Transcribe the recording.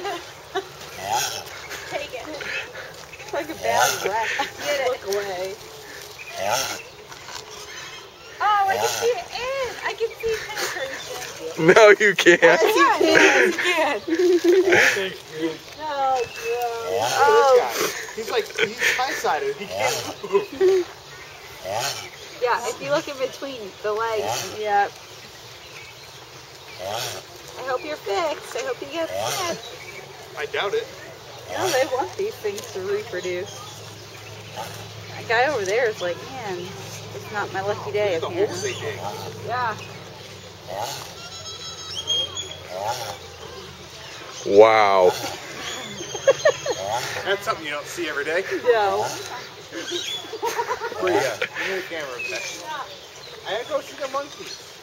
yeah. Take it. It's like a bad breath. Get it. Look away. Yeah. Oh, I can see it in. I can see penetration. No, you can't. Yes, you can. You can. oh, Oh. He's like, he's high-sided. He can't move. Yeah. Yeah, if you look in between the legs. Yeah. Yeah. I hope you're fixed. I hope you get fixed. I doubt it. No, they want these things to reproduce. That guy over there is like, man, it's not my lucky oh, day. The apparently." holes they dig. Yeah. Wow. That's something you don't see every day. No. Where you at? Give me the camera a. I gotta go shoot the monkeys.